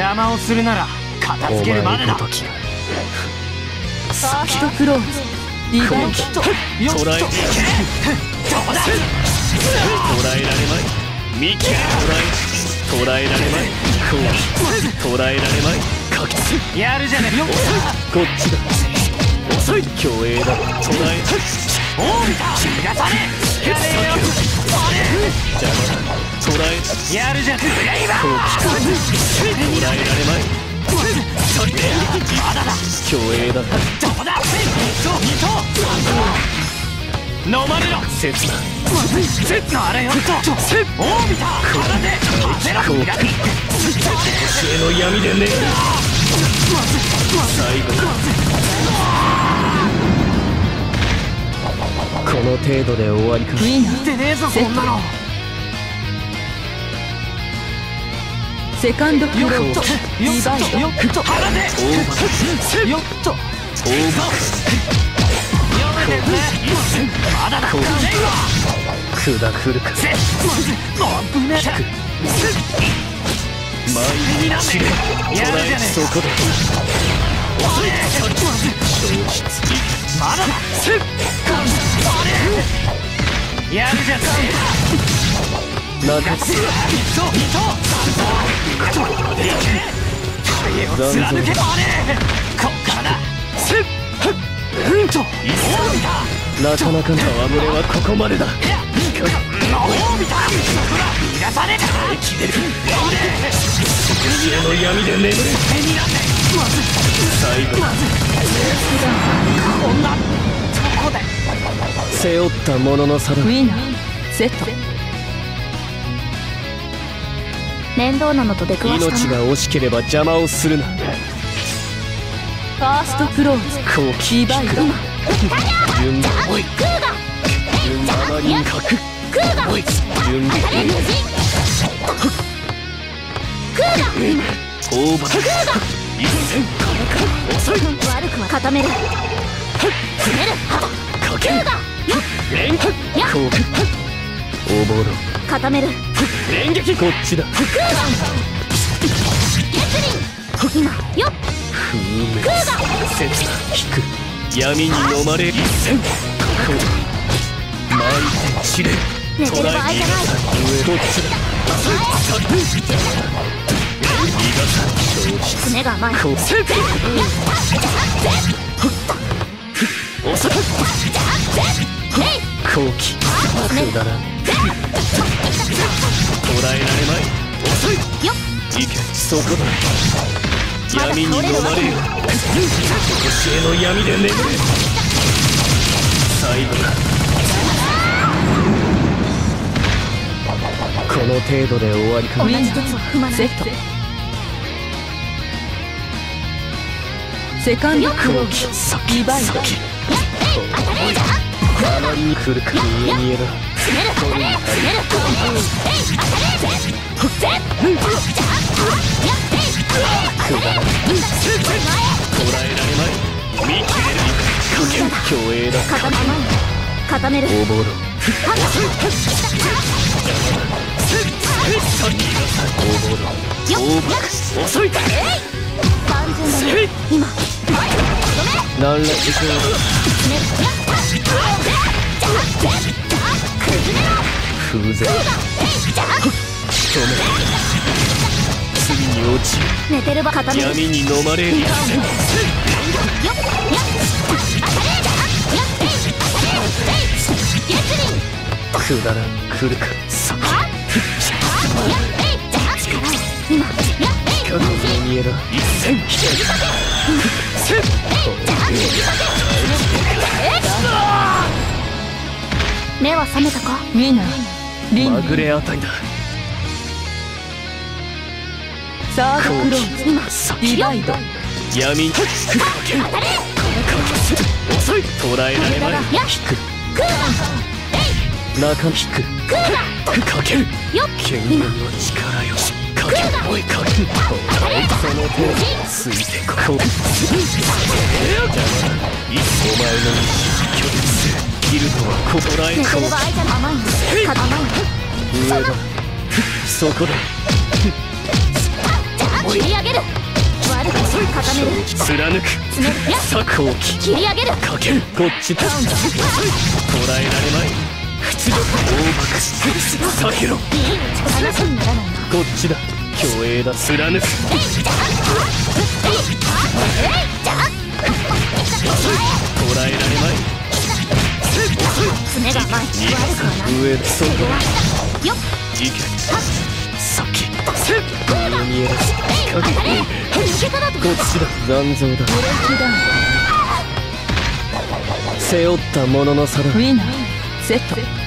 邪魔をするなら片付けるまでだ。お前ごときがファーストクローズリバイ後ド期よっと捉えどうだ捉えられまい幹が捉え捉えられまい。後期捉えられまい。かきつやるじゃねえよ。こっちだ。遅い競泳だ。捉えおう見た逃がさねえやれよ邪魔だ捉えやるじゃねえ今後期捉えられまいそれでまだだ競泳だどうだそう二頭飲まれろ切ななれよっとおう見た体で当てろ後期左教えの闇でね最後この程度で終わりか。ウィナーってねえぞこんなの。セカンドクローズリバイドよっと腹でオーバーよっとオーバ読めてるねまだだねー。砕くるかせもうぶねえ前に散れやるじゃねえそこで遅い消失まだ。だせやるじゃね中津えそう二頭影を貫けあれこっからだせうなかなかの戯れはここまでだ。の闇で眠れ手になんね最後。こんなとこで。背負ったものの差だウィナー。セット面倒なのと出くわしたな。命が惜しければ邪魔をするな。ファーストクローズ。後期リバイド順。おいクーガ順。あまりにかくクーガ順。無人クーオーバー一戦遅いガ悪くは固める詰めるかける連撃やこうおぼろ固める。連撃。こっちだ。月輪今よっ。風明切な。引く。闇に飲まれ。一戦こう巻いて散れ。寝てる場合じゃない。上こっちだ。爪が甘いこうせ遅い後期くだらん捉えられまい。遅い。よけそこだ。闇に飲まれよ。教えの闇で眠れ最後だ。この程度で終わりか同じ鉄は踏まない。セット。セカンドクロー後期ズ先。リバイド先。あまりに来るか見え見えだ詰める当たれ詰めるえい！当たれぜぜじゃやえいくだらん捉えられまい見切れるかける競泳だ固める固めるおぼろおぼろよっオーバー遅い万全だね今何ら事情風前えいじゃあ仕留め次に落ち寝てる場固める。よっ闇に飲まれるくだらん来るかさあ今見えだ一戦目は覚めたか？ウィナーリンまぐれあたりだ。サードクローズ今さリバイド闇に。かける当たれ遅い捉えられまい。や引く。クー中引く。クーかける。ガよっ。権限の力よ。かける追いかける。その手をついてここ邪魔だ。いつお前の意志拒絶するとはここる。場合じゃ甘い。の。固まい上だそこだ切り上げる悪く。固める貫く。策をき。切り上げるかける。こっちだ捉えられまい。屈辱大爆避けろ。話にならなこっちだ。虚栄だ貫く捉えられまい爪が悪くはない上だそこよっいけ。先こうだ見え当たれ抜け。ただとこっちだ残像だ背負ったものの差だウィナーセット